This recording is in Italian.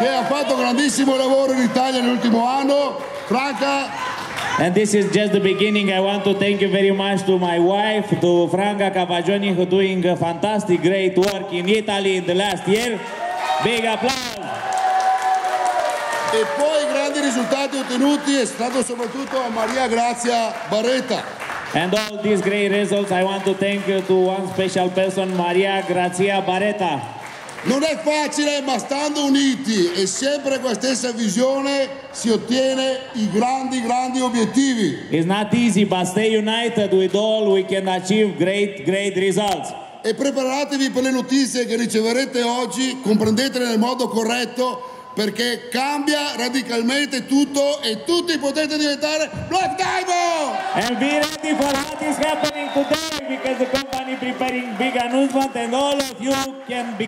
che ha fatto grandissimo lavoro in Italia nell'ultimo anno. Franca, And this is just the beginning. I want to thank you very much to my wife, to Franca Cavagioni, who doing a fantastic, great work in Italy in the last year. Big applause. e poi i grandi risultati ottenuti è stato soprattutto a Maria Grazia Barretta. And all these great results, I want to thank you to one special person, Maria Grazia Barreta. Non è facile, ma stando uniti e sempre con la stessa visione si ottiene i grandi, grandi obiettivi. It's not easy, but stay united with all, we can achieve great, great results. E preparatevi per le notizie che riceverete oggi, comprendetele nel modo corretto, perché cambia radicalmente tutto e tutti potete diventare Black Diamond! And be ready for what is happening today because the company preparing big announcement and all of you can be